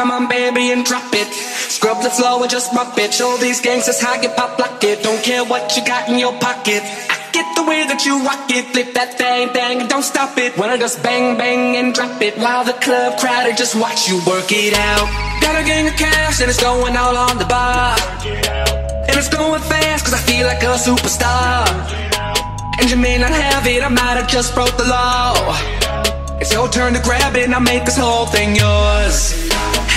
come on, baby, and drop it. Scrub the floor and just mop it. Show these gangsters how you pop lock it. Don't care what you got in your pocket. I get the way that you rock it. Flip that thing, thing, and don't stop it. Wanna just bang, bang, and drop it. While the club crowd just watch you work it out. Got a gang of cash and it's going all on the bar. And it's going fast cause I feel like a superstar. And you may not have it, I might have just broke the law. It's your turn to grab it, and I'll make this whole thing yours.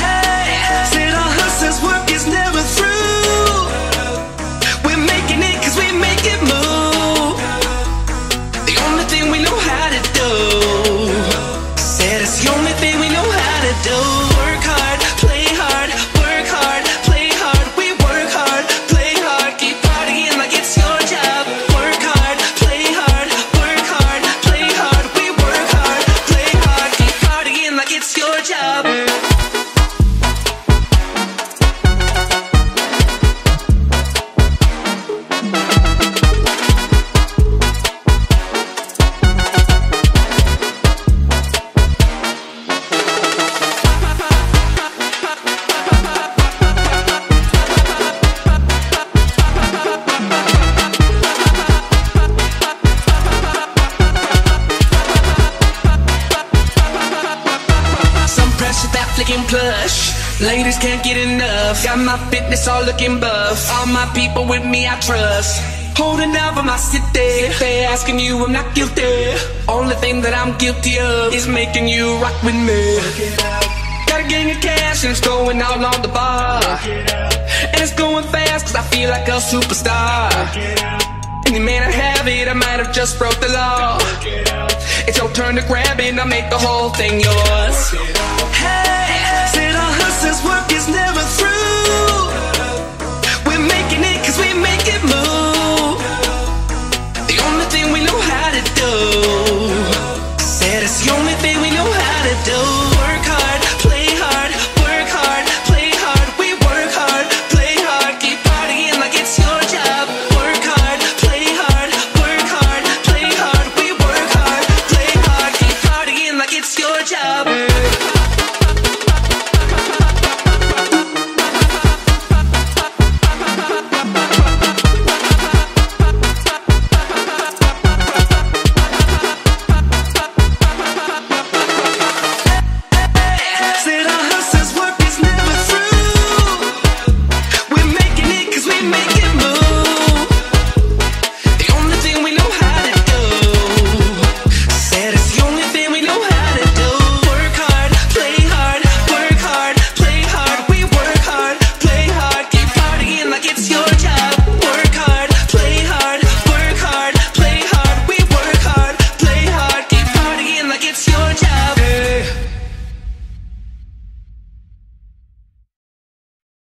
Hey, said our hustler's work is never through. Flicking plush. Ladies can't get enough. Got my fitness all looking buff. All my people with me, I trust. Holding down for my city. They asking you, I'm not guilty. Only thing that I'm guilty of is making you rock with me. Got a gang of cash and it's going all on the bar. And it's going fast cause I feel like a superstar. And you may not have it, I might have just broke the law. It's your turn to grab it, I'll make the whole thing yours. Hey, we know how to do.